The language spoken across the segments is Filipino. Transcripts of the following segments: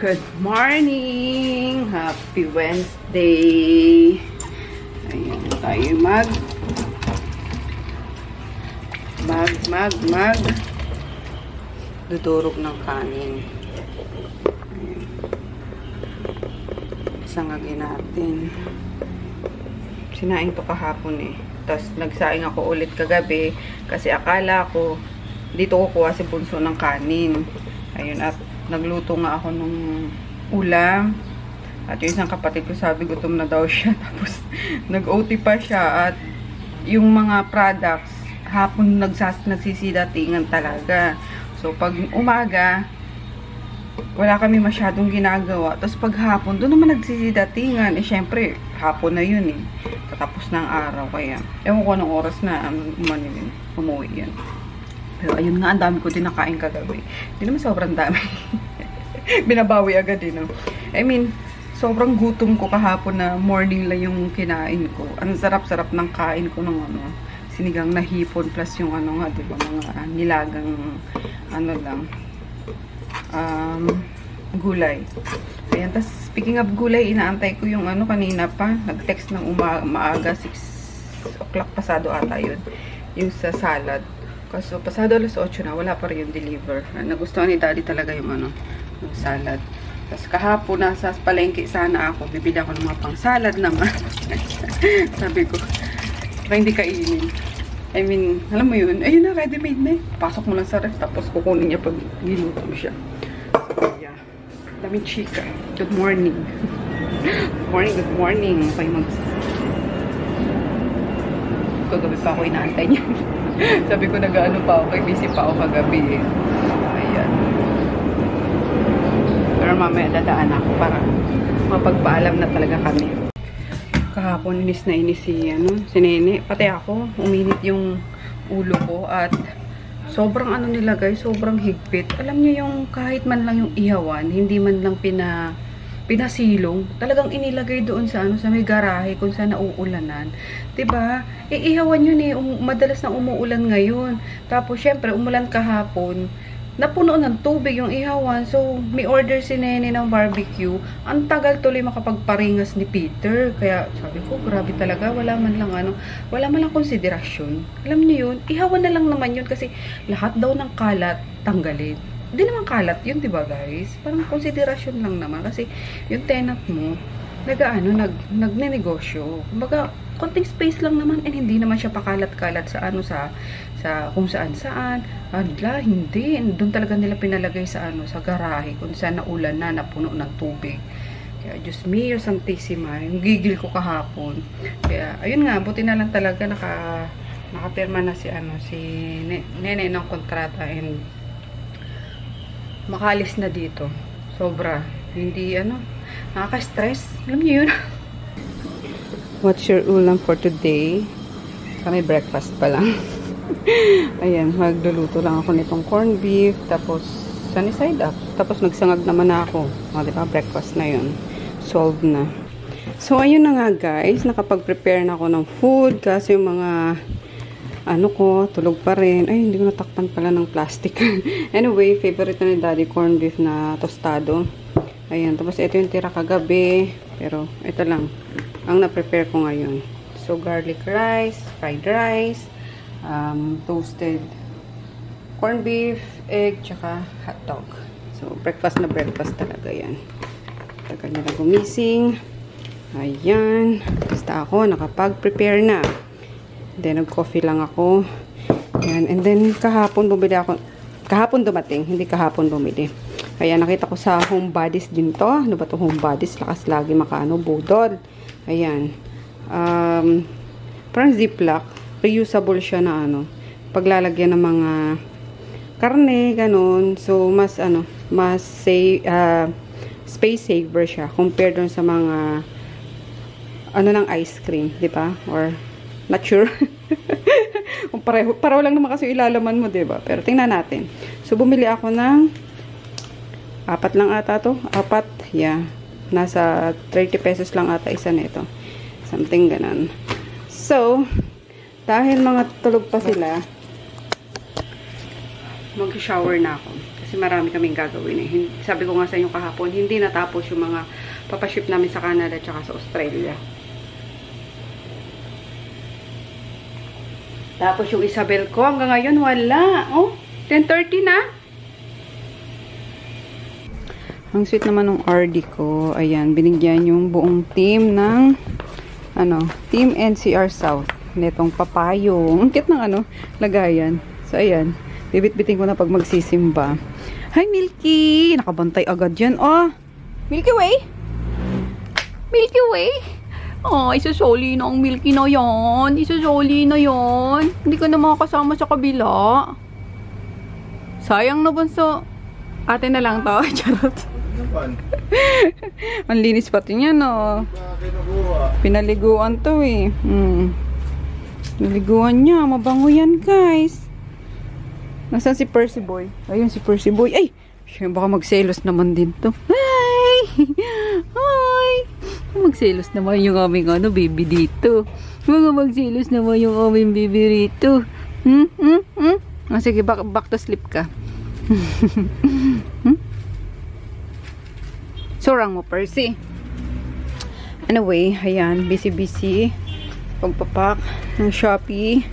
Good morning! Happy Wednesday! Ayan tayo mag mag, mag, mag dudurog ng kanin. Ayan. Sangagin natin. Sinaing to kahapon eh. Tapos nagsaing ako ulit kagabi kasi akala ko dito kukuha si Bunso ng kanin. Ayun at nagluto nga ako nung ulam. At yung isang kapatid ko sabi gutom na daw siya. Tapos nag-OT pa siya at yung mga products hapon nagsas nagsisidatingan talaga. So pag umaga wala kami masyadong ginagawa. Tapos pag hapon, doon naman nagsisidatingan. Eh, syempre, hapon na yun eh. Tatapos ng araw. Kaya, ewan ko ng oras na um, umuwi yan. Pero ayun nga, ang dami ko din nakain kagabi. Hindi naman sobrang dami. Binabawi agad din, no? I mean, sobrang gutom ko kahapon na morning lang yung kinain ko. Ang sarap-sarap ng kain ko ng ano, sinigang na hipon plus yung ano nga, di ba, mga nilagang ano lang, um, gulay. Ayan, tas speaking of gulay, inaantay ko yung ano kanina pa, nag-text ng uma maaga, 6 o'clock pasado ata yun, yung sa salad. Kaso pasado alas 8 na, wala pa rin yung deliver. Nagustuhan ni daddy talaga yung ano, yung salad. Tapos kahapon nasa palengke sana ako, bibili ako ng mga pang salad naman. Sabi ko, para hindi kainin. I mean, alam mo yun, ayun na, ready made na eh. Pasok mo lang sa ref, tapos kukunin niya pag giluto mo siya. Yeah. Daming chika. Good morning. morning, good morning. Okay, mag... Kagabi pa ako inaantay niya. Sabi ko, nag-ano pa ako, kay busy pa ako kagabi eh. Ayan. Pero mamaya dadaan ako para mapagpaalam na talaga kami. Kahapon inis na inis si, ano, si Nene. Pati ako, uminit yung ulo ko at sobrang ano nila guys, sobrang higpit. Alam niyo yung kahit man lang yung ihawan, hindi man lang pina pinasilong, talagang inilagay doon sa ano sa may garahe kung saan nauulanan. 'Di ba? Iihawan yun eh, um, madalas na umuulan ngayon. Tapos syempre umulan kahapon napuno ng tubig yung ihawan. So, may order si Nene ng barbecue. Ang tagal tuloy makapagparingas ni Peter. Kaya, sabi ko, grabe talaga. Wala man lang ano, wala man lang konsiderasyon. Alam niyo yun, ihawan na lang naman yun kasi lahat daw ng kalat tanggalin. Hindi naman kalat yun, di ba guys? Parang konsiderasyon lang naman kasi yung tenant mo, nag-ano, nag, nagnenegosyo. Kumbaga, konting space lang naman and hindi naman siya pakalat-kalat sa ano sa sa kung saan saan. Adla, hindi. Doon talaga nila pinalagay sa ano sa garahe kung saan naulan na napuno ng tubig. Kaya Diyos me, or santissima. Yung gigil ko kahapon. Kaya ayun nga, buti na lang talaga naka nakapirma na si ano si Nene ng kontrata and makalis na dito. Sobra. Hindi ano, nakaka-stress. Alam niyo yun. What's your ulam for today? Kami breakfast pa lang. Ayan, magluluto lang ako nitong corned beef. Tapos, sunny side up. Tapos, nagsangag naman na ako. O, diba? Breakfast na yun. Solved na. So, ayun na nga guys. Nakapag-prepare na ako ng food. Kasi yung mga ano ko, tulog pa rin. Ay, hindi ko natakpan pala ng plastic. anyway, favorite na ni daddy corned beef na tostado. Ayan, tapos ito yung tira kagabi. Pero, ito lang. Ang na-prepare ko ngayon. So, garlic rice, fried rice, um, toasted corned beef, egg, tsaka hotdog. So, breakfast na breakfast talaga yan. Tagal na gumising. Ayan. Basta ako, nakapag-prepare na. Then, nag-coffee lang ako. Ayan. And then, kahapon bumili ako. Kahapon dumating, hindi kahapon bumili. Kaya nakita ko sa home bodies din to. Ano ba to home bodies? Lakas lagi makaano, budol. Ayan. Um, parang ziplock. Reusable siya na ano. Paglalagyan ng mga karne, ganun. So, mas ano, mas save, uh, space saver siya compared dun sa mga ano ng ice cream, di ba? Or not sure. Kung pareho, pareho lang naman kasi ilalaman mo, di ba? Pero tingnan natin. So, bumili ako ng apat lang ata to apat yeah nasa 30 pesos lang ata isa nito something ganan so dahil mga tulog pa sila mag shower na ako kasi marami kaming gagawin eh. Sabi ko nga sa inyo kahapon, hindi natapos yung mga papaship namin sa Canada at sa Australia. Tapos yung Isabel ko, hanggang ngayon wala. Oh, 10.30 na. Ang sweet naman ng RD ko, ayan, binigyan yung buong team ng, ano, Team NCR South. Netong papayong. Ang cute ng ano, lagayan. So, ayan. Bibit-biting ko na pag magsisimba. Hi, Milky! Nakabantay agad yan. Oh! Milky Way! Milky Way! Oh, isusoli na ang Milky na yan. Isusoli na yan. Hindi ka na makakasama sa kabila. Sayang na bunso. Ate na lang to. Charot. Naman. Ang linis pati niya, no? Pinaliguan to eh. Hmm. Pinaliguan niya. Mabango yan, guys. Nasaan si Percy Boy? Ayun si Percy Boy. Ay! Baka magselos naman din to. Hi! Hi! Magselos naman yung aming ano, baby dito. Mga magselos naman yung aming baby rito. Hmm? Hmm? Hmm? Ah, sige, back, back to sleep ka. hmm? Surang mo, Percy. Anyway, ayan, busy-busy. Pagpapak ng Shopee.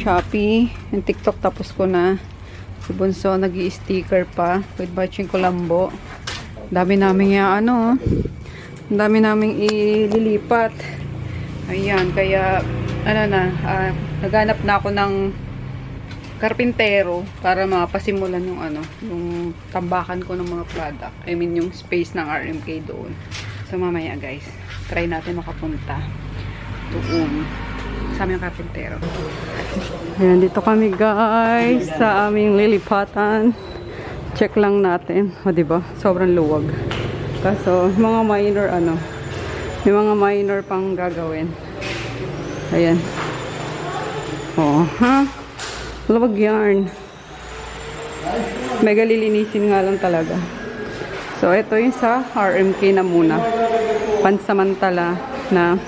Shopee. Yung TikTok tapos ko na. Si Bunso nag sticker pa. With matching Colombo. Dami namin yung ano. oh. Ang dami namin ililipat. Ayan, kaya ano na, ah, naghanap na ako ng karpintero para mapasimulan yung ano, yung tambakan ko ng mga product. I mean, yung space ng RMK doon. So, mamaya guys, try natin makapunta doon sa aming karpintero. Ayan, dito kami guys sa aming lilipatan. Check lang natin. O, diba? Sobrang luwag. Kaso, mga minor ano, may mga minor pang gagawin. Ayan. Oo, ha? Luwag yarn. Mega lilinisin nga lang talaga. So, ito yung sa RMK na muna. Pansamantala na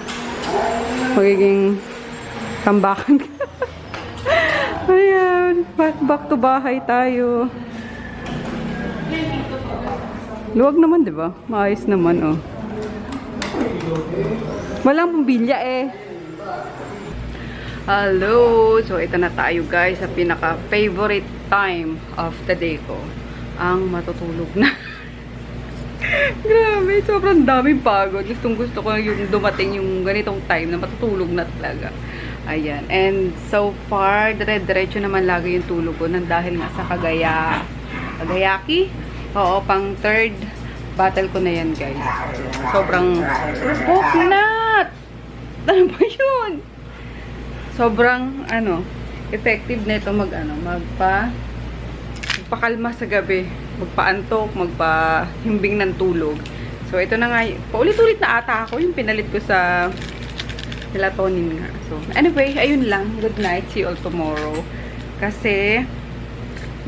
magiging tambakan. Ayan. Back, back to bahay tayo. Luwag naman, di ba? Maayos naman, oh. Walang pambilya, eh. Hello! So, ito na tayo, guys, sa pinaka-favorite time of the day ko. Ang matutulog na. Grabe, sobrang daming pagod. Gustong gusto ko yung dumating yung ganitong time na matutulog na talaga. Ayan. And so far, dire-diretso naman lagi yung tulog ko nang dahil nga sa Kagaya, Kagayaki. Oo, pang third battle ko na yan, guys. Sobrang, coconut! Ano ba yun? Sobrang, ano, effective nito mag, ano, magpa, magpakalma sa gabi. Magpaantok, magpahimbing ng tulog. So, ito na nga, paulit-ulit na ata ako yung pinalit ko sa melatonin nga. So, anyway, ayun lang. Good night. See you all tomorrow. Kasi,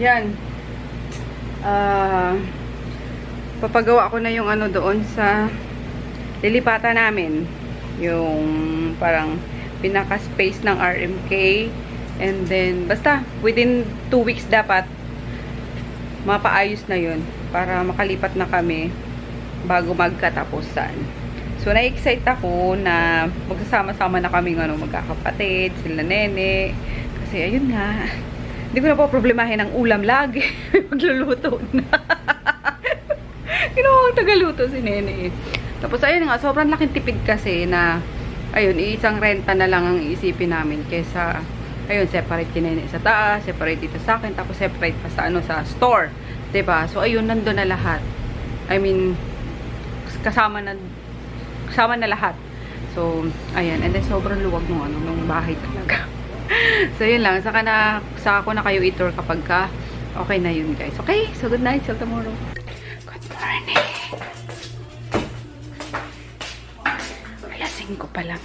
yan. Ah, papagawa ko na yung ano doon sa lilipatan namin. Yung parang pinaka-space ng RMK. And then, basta, within 2 weeks dapat, mapaayos na yun para makalipat na kami bago magkatapusan. So, na-excite ako na magsasama-sama na kami ano, magkakapatid, sila nene. Kasi, ayun nga, hindi ko na po problemahin ang ulam lagi. Magluluto na. Ginawa ang tagaluto si nene eh. Tapos, ayun nga, sobrang laking tipid kasi na, ayun, isang renta na lang ang iisipin namin kesa ayun, separate kinene sa taas, separate dito sa akin, tapos separate pa sa ano sa store. 'Di ba? So ayun, nandoon na lahat. I mean, kasama na kasama na lahat. So, ayan, and then sobrang luwag ng ano, ng bahay talaga. so yun lang, saka na saka ko na kayo i-tour kapag ka okay na yun, guys. Okay? So good night till tomorrow. Good morning. Alas 5 pa lang.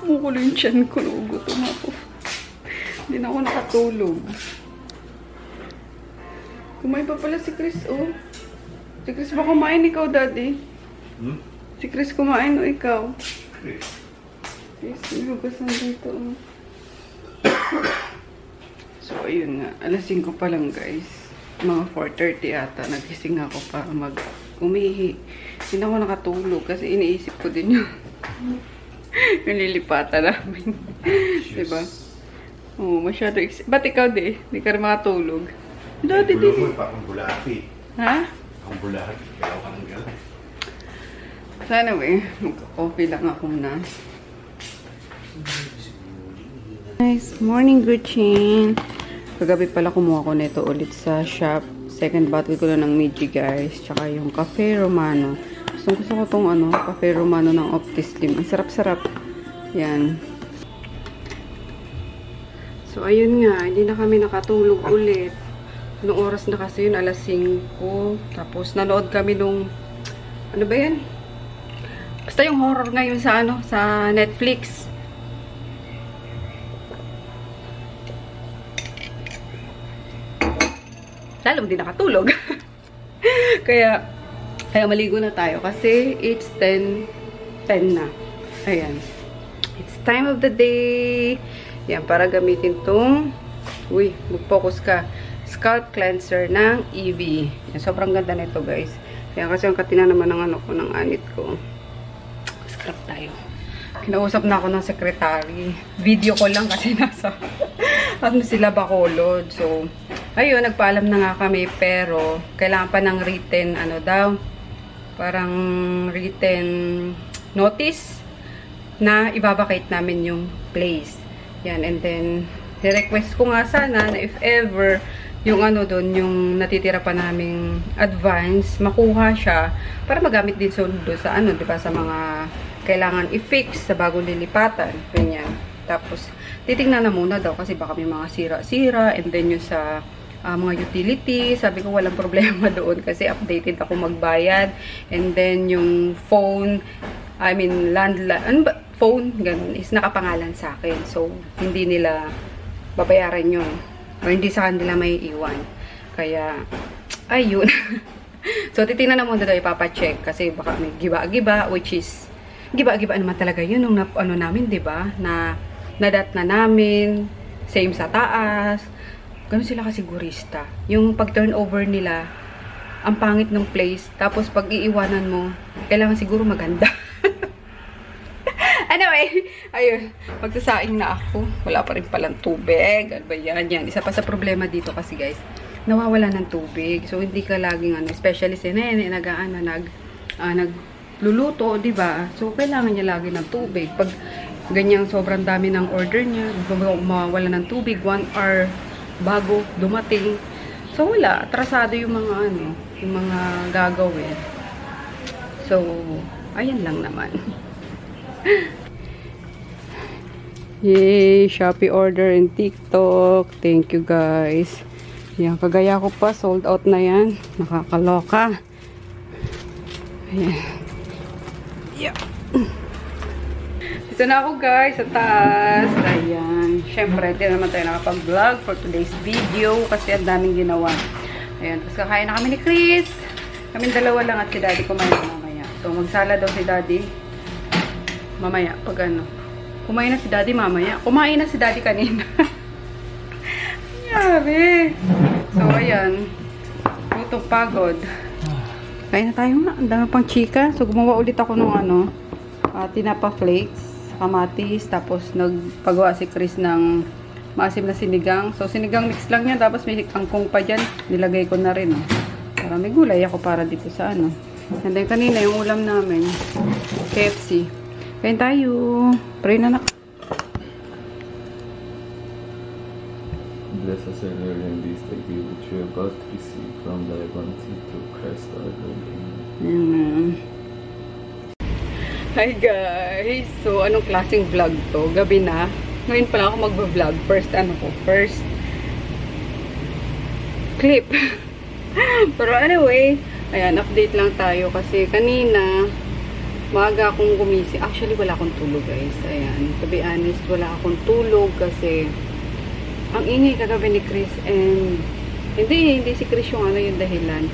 Umukulo yung tiyan ko. Nagugutom ako. Hindi na ako nakatulog. Kumain pa pala si Chris, oh. Si Chris ba kumain ikaw, daddy? Hmm? Si Chris kumain o ikaw? Chris, may hugasan dito, oh. So, ayun nga. Alas 5 pa lang, guys. mga 4.30 ata, nagising ako para mag umihi. Hindi ako nakatulog kasi iniisip ko din yung yung lilipatan namin. diba? Oo, masyado excited. Ba't ikaw di? Hindi ka rin makatulog. Dati di. Gulo mo, pa akong bulaki. Ha? Akong bulaki. Kaya ka ng galit. Sana eh, magka-coffee lang ako na. Nice morning, Guchin. Kagabi pala kumuha ko nito ulit sa shop. Second bottle ko na ng Meiji, guys. Tsaka yung Cafe Romano. Gusto gusto ko tong ano, Cafe Romano ng Optislim. Ang sarap-sarap. Yan. So, ayun nga. Hindi na kami nakatulog ulit. Noong oras na kasi yun, alas 5. Tapos, nanood kami nung, ano ba yan? Basta yung horror ngayon sa ano, sa Netflix. Lalo hindi nakatulog. kaya, kaya maligo na tayo kasi it's 10, 10 na. Ayan. It's time of the day. Yan, para gamitin tong, uy, mag-focus ka. Scalp cleanser ng EV. Yan, sobrang ganda nito guys. Kaya kasi ang katina naman ng ano ko, ng anit ko. Scrap tayo. Kinausap na ako ng secretary. Video ko lang kasi nasa ano sila Bacolod. So, ayun, nagpaalam na nga kami pero kailangan pa ng written ano daw. Parang written notice na ibabakate namin yung place. Yan, and then request ko nga sana na if ever yung ano doon, yung natitira pa naming advance, makuha siya para magamit din doon sa ano, 'di ba, sa mga kailangan i-fix sa bagong lilipatan. Ganyan. Tapos, titingnan na muna daw kasi baka may mga sira-sira and then yung sa uh, mga utilities, sabi ko walang problema doon kasi updated ako magbayad. And then yung phone I mean landline ano phone ganun is nakapangalan sa akin. So hindi nila babayaran yun. O hindi sa kanila may iwan kaya ayun. So titingnan na muna daw ipapacheck. Kasi baka may giba-giba which is giba-giba naman talaga yun nung ano namin ba? Na nadat na namin same sa taas ganun sila kasigurista. Yung pag turnover nila ang pangit ng place tapos pag iiwanan mo kailangan siguro maganda. Anyway ayun magsasaing na ako. Wala pa rin palang tubig. Ano ba yan? Yan isa pa sa problema dito kasi guys. Nawawala ng tubig. So hindi ka laging ano especially si nene nagaan na nag uh, nagluluto di ba? So kailangan niya lagi ng tubig. Pag ganyang sobrang dami ng order niya mawawala ng tubig one hour bago dumating so wala atrasado yung mga ano yung mga gagawin so ayan lang naman Yay! Shopee order in TikTok. Thank you guys. Yan, kagaya ko pa. Sold out na yan. Nakakaloka. Ayan. Yeah. Dito na ako guys sa taas. Ayan. Siyempre, hindi naman tayo nakapag-vlog for today's video kasi ang daming ginawa. Ayan. Tapos kakain na kami ni Chris. Kaming dalawa lang at si daddy kumain mamaya. So, magsala daw si daddy. Mamaya, pag ano. Kumain na si daddy mamaya. Kumain na si daddy kanina. Yari. So, ayan. Gutom pagod. Kain na tayo na. Ang dami pang chika. So, gumawa ulit ako ng ano, uh, tinapa flakes, kamatis, tapos nagpagawa si Chris ng maasim na sinigang. So, sinigang mix lang yan. Tapos may kangkong pa dyan. Nilagay ko na rin. Oh. Para may gulay ako para dito sa ano. And then, kanina yung ulam namin, KFC. Kain tayo. Pray na nak. Bless us, O Lord, in this day we which we are about to receive from thy bounty through Christ our Lord. Amen. Mm. Hi guys! So, anong klaseng vlog to? Gabi na. Ngayon pala ako magba-vlog. First, ano ko? First clip. Pero anyway, ayan, update lang tayo kasi kanina maaga akong gumising. Actually, wala akong tulog guys. Ayan, to be honest, wala akong tulog kasi ang ingay kagabi ni Chris and hindi, hindi si Chris yung ano yung dahilan.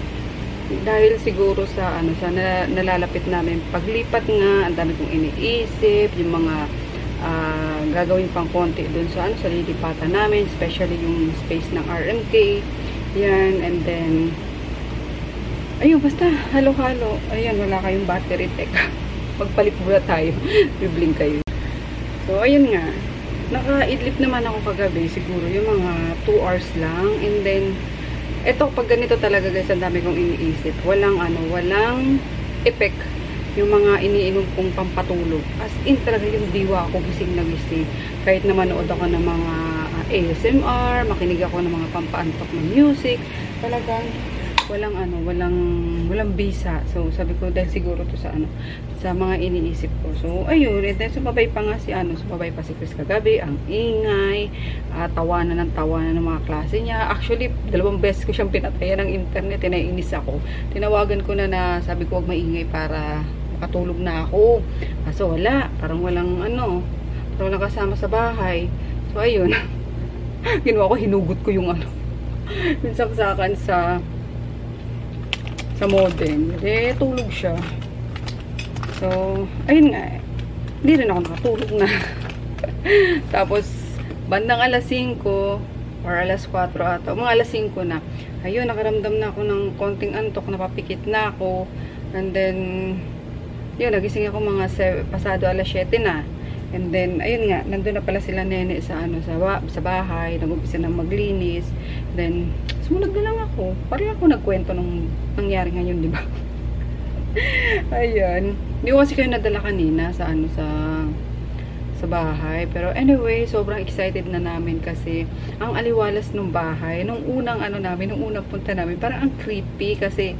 Dahil siguro sa ano sa na, nalalapit namin paglipat nga, ang dami kong iniisip, yung mga uh, gagawin pang konti dun sa ano sa lilipatan namin, especially yung space ng RMK. Yan, and then, ayun, basta, halo-halo. Ayan, wala kayong battery tech. Magpalit muna tayo. Bibling kayo. So, ayun nga. Naka-idlip naman ako kagabi. Siguro yung mga 2 hours lang. And then, eto, pag ganito talaga guys, ang dami kong iniisip. Walang ano, walang effect yung mga iniinom kong pampatulog. As in talaga yung diwa ko gising na gising. Kahit na manood ako ng mga ah, ASMR, makinig ako ng mga pampaantok na music, talagang walang ano, walang walang bisa. So sabi ko dahil siguro to sa ano, sa mga iniisip ko. So ayun, and then sumabay pa nga si ano, sumabay pa si Chris kagabi, ang ingay, uh, tawanan ng tawanan ng mga klase niya. Actually, dalawang beses ko siyang pinatayan ng internet, eh, naiinis ako. Tinawagan ko na na sabi ko wag maingay para makatulog na ako. Kaso wala, parang walang ano, parang walang kasama sa bahay. So ayun, ginawa ko, hinugot ko yung ano, yung sa sa modem. Eh, tulog siya. So, ayun nga, eh. hindi rin ako nakatulog na. Tapos, bandang alas 5 or alas 4 ata, mga alas 5 na. Ayun, nakaramdam na ako ng konting antok, napapikit na ako. And then, yun, nagising ako mga pasado alas 7 na. And then, ayun nga, nandun na pala sila nene sa, ano, sa, sa bahay, nag-umpisa na maglinis. Then, sumunod na lang ako. Parang ako nagkwento nung nangyari ngayon, di ba? ayun. Hindi ko kasi kayo nadala kanina sa, ano, sa sa bahay. Pero anyway, sobrang excited na namin kasi ang aliwalas ng bahay, nung unang ano namin, nung unang punta namin, parang ang creepy kasi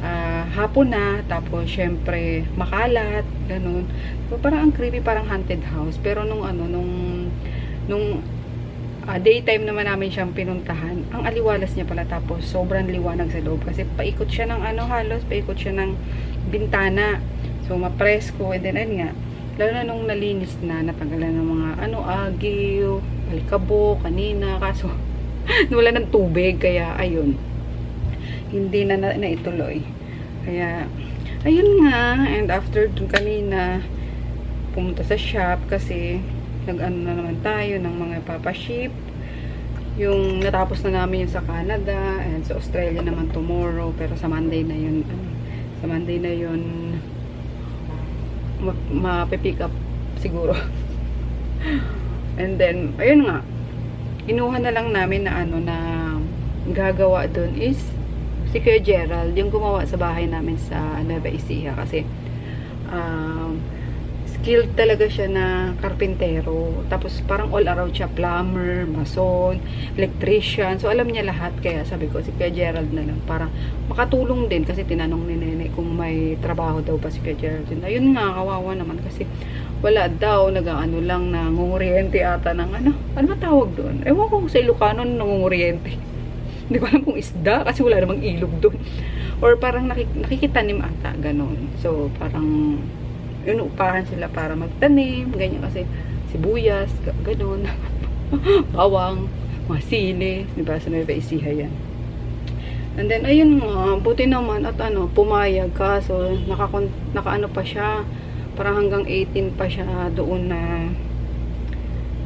ah, hapon na, tapos syempre makalat, ganun. So parang ang creepy, parang haunted house. Pero nung ano, nung nung ah, daytime naman namin siyang pinuntahan, ang aliwalas niya pala tapos sobrang liwanag sa loob kasi paikot siya ng ano halos, paikot siya ng bintana. So mapresko and then ayun nga, lalo na nung nalinis na, natanggalan ng mga ano, agiw, alikabo, kanina, kaso wala ng tubig, kaya ayun, hindi na, na naituloy. Kaya, ayun nga, and after dun kanina, pumunta sa shop kasi nag-ano na naman tayo ng mga papaship. Yung natapos na namin yung sa Canada and sa Australia naman tomorrow pero sa Monday na yun ano, sa Monday na yun ma- mapipick up siguro. And then, ayun nga, kinuha na lang namin na ano na gagawa doon is si Kuya Gerald, yung gumawa sa bahay namin sa Nueva Ecija kasi um, skilled talaga siya na karpintero. Tapos parang all around siya, plumber, mason, electrician. So alam niya lahat kaya sabi ko si Kuya Gerald na lang para makatulong din kasi tinanong ni Nene kung may trabaho daw pa si Kuya Gerald. Ayun nga, kawawa naman kasi wala daw, nag-ano lang, nangunguryente ata ng ano, ano tawag doon? Ewan ko sa Ilocano nangunguryente. Hindi ko alam kung isda kasi wala namang ilog doon. Or parang nakik nakikitanim ata, ganun. So, parang inuupahan sila para magtanim, ganyan kasi sibuyas, ganun. Bawang, mga sili, di ba? Sa Nueva Ecija yan. And then, ayun nga, buti naman at ano, pumayag ka. So, naka, naka ano pa siya, parang hanggang 18 pa siya doon na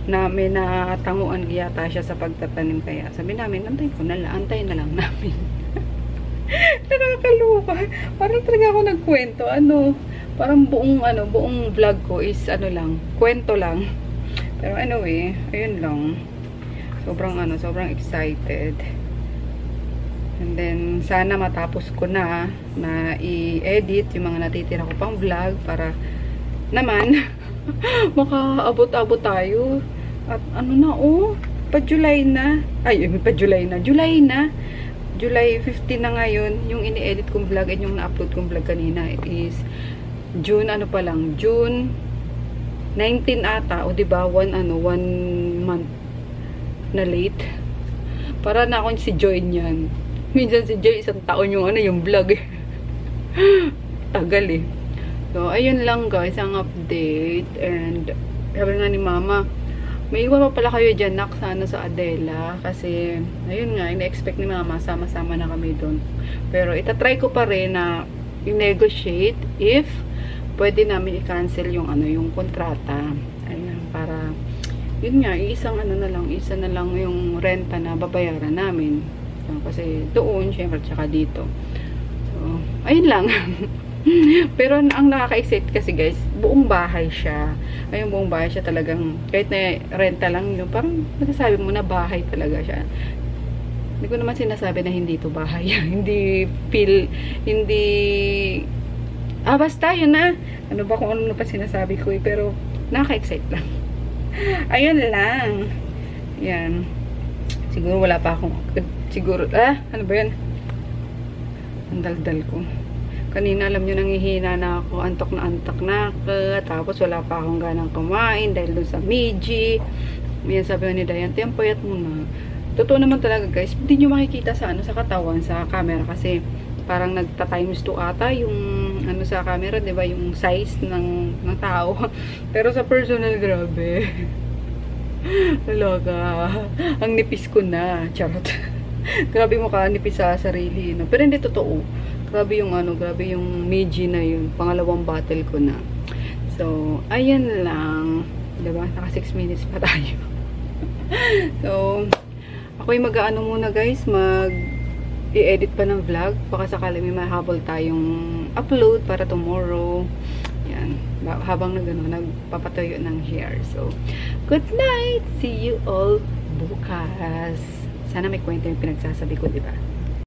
na may natanguan yata siya sa pagtatanim. Kaya sabi namin antay ko na lang antay na lang namin. Nakakaluka parang talaga ako nagkwento. Ano parang buong ano buong vlog ko is ano lang kwento lang. Pero anyway ayun lang. Sobrang ano sobrang excited. And then sana matapos ko na na i-edit yung mga natitira ko pang vlog para naman makaabot-abot tayo at ano na oh pa July na. Ay pa July na. July na. July 15 na ngayon. Yung ini-edit kong vlog at yung na-upload kong vlog kanina is June ano pa lang June 19 ata. O di ba? One ano one month na late. Para na akong si Joy niyan. Minsan si Joy isang taon yung ano yung vlog. Eh tagal eh. So, ayun lang guys, ang update. And, sabi nga ni mama, may iwan pa pala kayo dyan, nak, sana sa Adela. Kasi, ayun nga, ina-expect ni mama, sama-sama na kami doon. Pero, itatry ko pa rin na i-negotiate if pwede namin i-cancel yung ano, yung kontrata. Ayun, para, yun nga, isang ano na lang, isa na lang yung renta na babayaran namin. So, lang. Kasi doon, syempre, tsaka dito. So, ayun lang. Pero ang nakaka-excite kasi guys, buong bahay siya. Ayun, buong bahay siya talagang, kahit na renta lang yun, parang masasabi mo na bahay talaga siya. Hindi ko naman sinasabi na hindi to bahay. hindi feel, hindi, ah basta yun na. Ano ba kung ano pa sinasabi ko eh, pero nakaka-excite lang. Ayun lang. Yan. Siguro wala pa akong, siguro, ah, ano ba yan? Ang daldal ko. Kanina alam nyo nangihina na ako, antok na antok na ako, tapos wala pa akong ganang kumain dahil dun sa Meiji. Yan sabi ni Dayan, "Te, ang payat mo na. Totoo naman talaga guys, hindi nyo makikita sa ano sa katawan, sa camera kasi parang nagta times 2 ata yung ano sa camera, 'di ba, yung size ng ng tao. Pero sa personal grabe. Talaga. Ang nipis ko na. Charot. grabe mukha nipis sa sarili. No? Pero hindi totoo. Grabe yung ano, grabe yung Meiji na yun. Pangalawang bottle ko na. So, ayan lang. Diba? Naka 6 minutes pa tayo. so, ako yung mag-ano muna guys. Mag i-edit pa ng vlog. Baka sakali may mahabol tayong upload para tomorrow. Yan. Ba- Habang nag, ano, nagpapatuyo ng hair. So, good night! See you all bukas. Sana may kwento yung pinagsasabi ko, di ba?